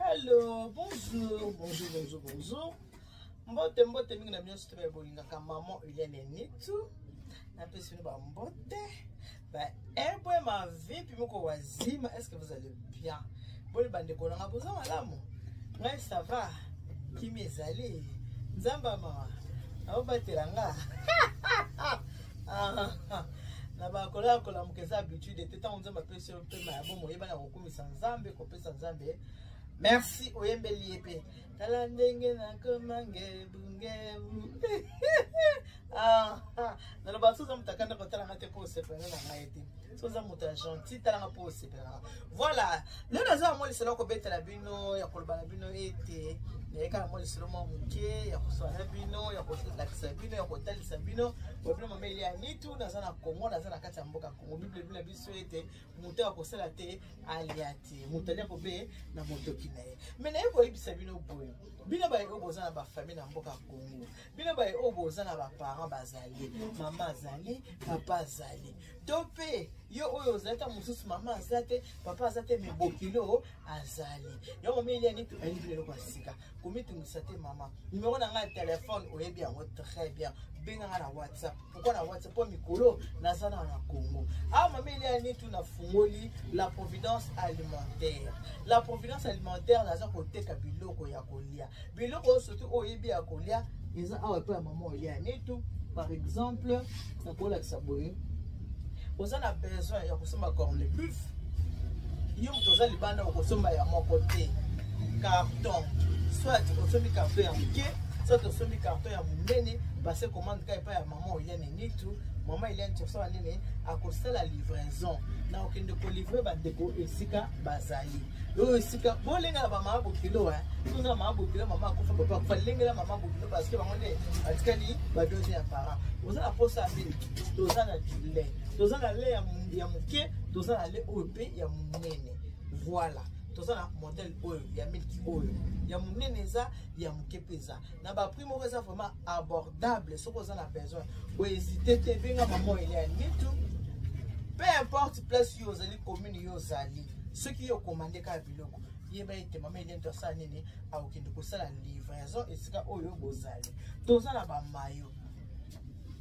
Hello, bonjour, bonjour, bonjour, bonjour. Mbote, mbote mingi na mioso tobe bolingaka maman Eliane Nitu. Na pesi ba mbote. Ba ebwe eh, ma vie puis moko wazima, est-ce que vous allez bien? Boli bande ko nanga boza malamu. Ngai ça va. Kimi ezali. Nzamba mawa. Ao batela nga. Ah, ah, ah. Na ba kola kola mukeza habitude, teta nzamba pesi mpema ya bomo oyebana kokumisa nzambe kopesa nzambe merci oyembeli ye mpe tala ndenge nakoma ngebungebu ah, ah. naloba soza moto akanda kotalanga te mpo osepelanga na ngai te soza moto ya gentil talanga mpo osepelanga voilà lelo naza na mwa lisolo ya kobetela bino ya koloba na bino ete nayeka na mwa lisolo mwa moke ya koswa na bino ya kolakisa bino ya kotalisa bino bobino mameli ya nitu naza na kongo naza na kati ya mboka kongo bible bino so ete moto ya kosala te alia te moto alia kobe na motoki na ye me naye koyebisa bino boye bino baye oyo boza na bafamile na mboka congo bino baye oyo boza na baparent bazali mama azali papa azali to mpe yo oyo ozali ta mosusu mama aza te papa aza te me bokilo azali yango meliani toyali bino eloko ya sika komitungisa te mama numero na ngai ya telefone oyebi yango très bien benga ngai na whatsapp pourkui na whatsapp mpo mikolo naza na na congo awa ah, mama eliya nitu nafungoli la providence alimentaire la providence alimentaire naza koteka biloko ya kolia biloko oyo soki oyebi ya kolia eza awa epai ya mama olia nitu par exemple nakolakisa boye oza na besoin ya kosomba corne buf yo moto oza libanda okosomba ya moko te carton soit osombi carton ya moke soit osombi carton ya monene base commande ka epai ya mama oliane nitu mama eliane tiosala nini akosala livraison na okende kolivre bandeko esika bazali oyo esika bolengela mama bokilo eh. tozala mama bokilo mama akufa papa akufa lengela mama bokilo parce que bango nde batikali badose ya parent oza na mposa ya nini toza na dule toza na le ya moke toza na le oyo mpe ya monene voilà toza na modèle oyo ya milki oyo ya monene eza ya moke mpe eza na baprix moko eza vraiment abordable soki oza na besoin bohésite te benga mama eliane mitu peu importe place yo ozali commune yo ozali soki yo okomande kaka biloko yeba ete mama eliane to asala nini akokende kosala livraison esika oyo bozali toza na bamayo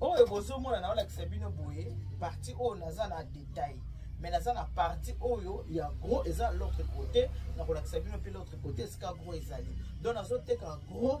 oyo bozomona na olakisa bino boye parti oyo naza na detail mais naza na parti oyo ya gros eza l'autre côté nakolakisa bino mpe l'autre côté esika gros ezali donc nazoteka gros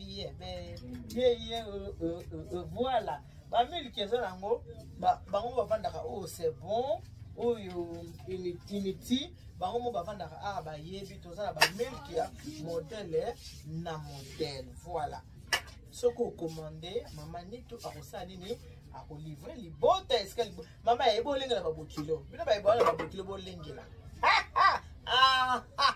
ye mais ye ye euh, euh, euh, voilà bamiliki eza nango bango bavandaka oyo oh, c'est bon oyo initi bango mo bavandaka awa ah, bayebi toza na bamiliki ya modele na modele voilà soki okomande mama nito akosala nini akolivre libota esika libota mama yayebi olengela babokilo bino bayebi wana babokilo bolengela ah, ah, ah, ah.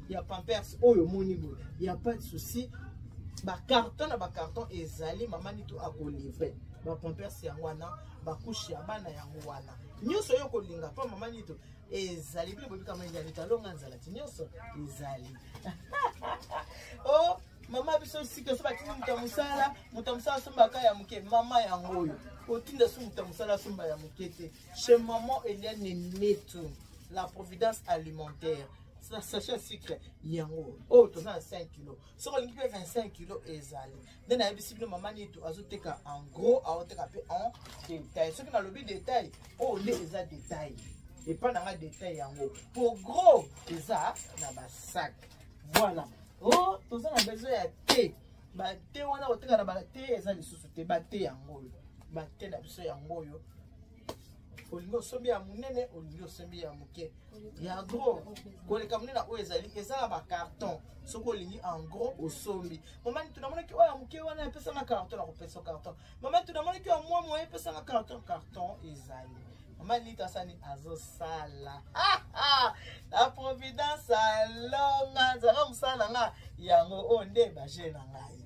ya pampers oyo omoni boye ya pas de souci bacarton na bacarton ezali mama nitu akolivre bapampers yango wana bakushe ya bana yango wana nyonso oyo okolinga mpo mama nitu ezali bino bobikama ezali talonga nzala ti nyonso ezali o oh, mama biso sika so batindi moto ya mosala moto ya mosala asombaka ya moke mama yango oyo otinda so moto ya mosala asomba ya moke te chez maman eliane neto la providence alimentaire na sachet ya sucre yango oyo oh, toza na 5 kilo soki olingi mpe 25 kilo ezali nde nayebisi bino mama nitu azoteka en gros aoteka mpe en detail soki nalobi detail oyo oh, nde eza detail epai na nga detail yango po gros eza na basak voilà o oh, toza na besoin ya te bate wana koteka na bate eza lisusu te bate yango oyo bate na biso yango oyo olingi osombi ya monene olingi osombi ya moke ya gros koleka monene oyo ezali eza na bacarton soki olingi en gros osombi mama nitu namonaki oyo ya moke wana epesanga carton nakopesa carton mama nitu namonaki ya mwa moye epesanga carton carton ezali mama nitu asani azosala ah, ah, na providence alonga nzanga mosala na nga yango oyo nde baje na ngai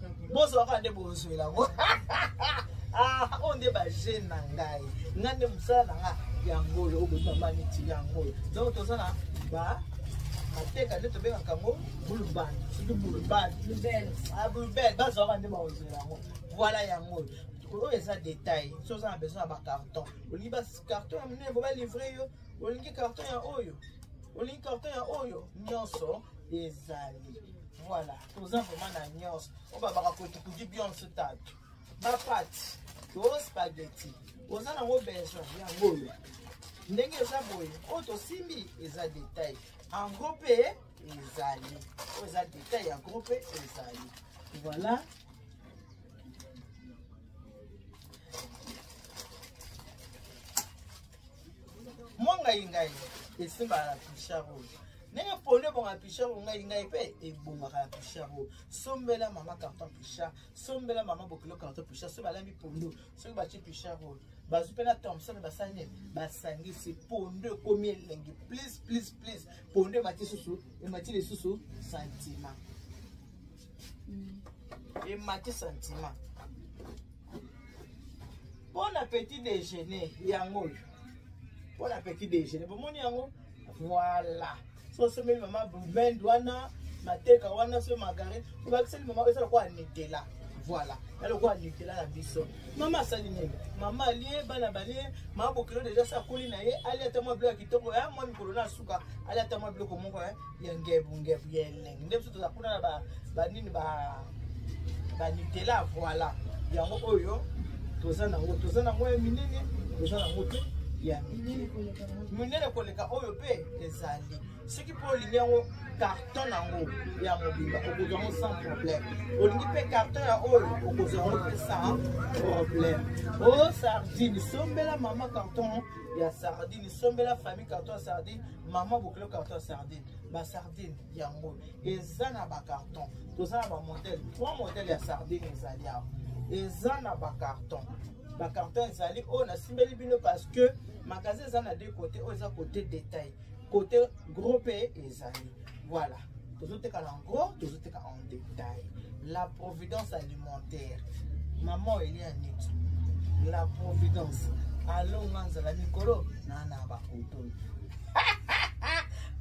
bozwa kaka nde bozwela ngo ah, oyo nde baje na ngai nga nde mosala na nga yango oyo obotama neti yango oyo donc toza na ba mateka nde tobengaka yango bulubani soki bulubani ah, bulubele bazwaka nde baozwela yango voilà yango oyo oyo eza detail so oza na besoin ya bacarton olingi bacarton ya monene boba livre yo olingi carton ya oyo olingi carton ya oyo nyonso ezali voilà toza vraiment na nyonso oyo babaka kotukuki bionso tatu bapati to spageti oza nango besoin yango oyo ndenge eza boye oyo tosimbi eza detail en gros mpe ezali oyo eza detail ya gros mpe ezali voilà mwangaingai esimbaka na pichar oyo ndenge poli ebonga pichar o ngai ngai mpe ebongaka ya pichar o sombela mama carton pichar sombela mama bokilo carton pichar soki balambi pondo soki batye pichar o bazwi mpe na thomson basali nini basangisi pondo ekomi elengi plus plus plus pondo emati lisusu emati lisusu sentiment mm. emati sentiment mpo na petit déjeuner yango oyo mpo na petit déjeuner bomoni yango voilà so osomeli mama blumend wana mateka wana so margarine obakiseli mama eza lokola netela voilà ya lokola netela na biso mama asali nini mama alie bana balie mama bokilo deja sa akoli na ye ali ata mwa biloko ya kitoko ya mwa mikolo na suka ali ata mwa biloko moko ya ngebu ngebu ya elengi nde biso toza kuna na banini banitela voila yango oyo toza nango toza nango ya minene toza nango te ya minene minene koleka oyo mpe ezali soki mpo olingi yango carton yango ya mobimba okozwa yango sans problème olingi mpe carton ya oyo okozwa yango mpe sans problème o oh, sardine sombela mama carton ya sardine sombela famille carton ya sardine mama bokelo carton ya sardine basardine yango eza na bacarton toza na bamodele trois modele ya sardine ezali awa eza na bacarton bacarton ezali oyo nasimbeli bino parce que magasin eza na de côté oyo eza côté détail côté gros pe ezali voilà tozoteka na ngo tozoteka en détail la providence alimentaire mama oyo elia neti la providence alonga nzala mikolo na na bakotoi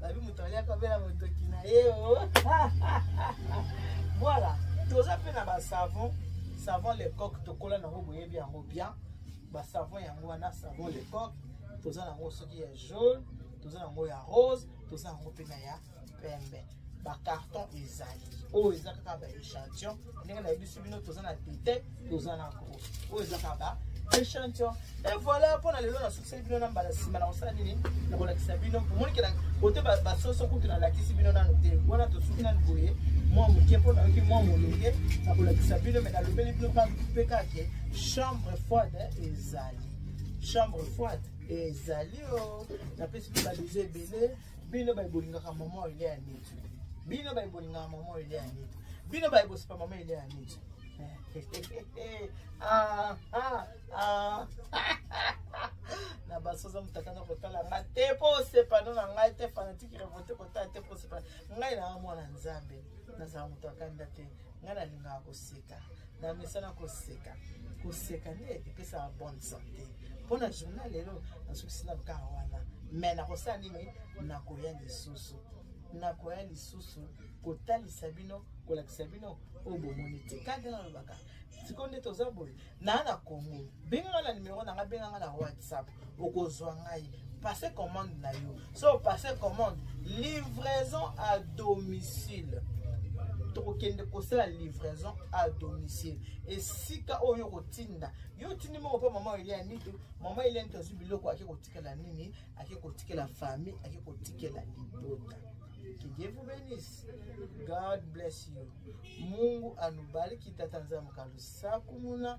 babi moto aliaka bela motoki na ye o oh. voilà toza mpe na basavon savon lecoque tokola nango boyebi yango bien basavon yango wana savon lecoque toza nango soki ya jaune toza nango ya rose toza yango mpe na ya pembe bacarton ezali oyo eza kaka baéchantillon ndenge nayebisi bino toza na tete toza na gro oyo eza kaka ba échantillon e voilà mpo na lelo nasukiseli bino na mbala nsima na kosala nini na kolakisa bino omonikela kote basoso kutu nalakisi bino nano te wana tosuki nano boye mwa moke mpo nayoki mwa molenge na kolakisa bino me nalobeli bino mpe kake chambre froide ezali chambre froide ezali o oh. napesi mpe babizu ebele bino baye bolingaka mama oyo lia ya neti bino baye bolingaka mama oyo lia ya neti bino baye bosipa mama elia ya neti ah, ah, ah. na basoza motaka na kotala nga te mpo osepano na ngai te fanatike revolte kotala te mpo osepano ngai na mwana nzambe nazala moto akanda te ngai nalingaka koseka na mesana koseka koseka nde epesaka bonne santé mpo na journal lelo nasukisi na bokaka wana me nakosala nini nakoya lisusu nakoya lisusu kotalisa bino kolakisa bino oyo bomoni te kaka nalobaka sikoyo nde toza boye naa na congo benganga na nimero nanga benganga na whatsapp okozwa ngai passe commande na yo so passe commande livraison à domicile tokokende kosala livraison à domicile esika oyo okotinda yo otindi moko mpo mama elia nito mama elia nito azwi biloko ake kotikela nini ake kotikela famille ake kotikela libota que Dieu vous bénisse. God bless you. Mungu anubariki tata nzambe kalusakumuna.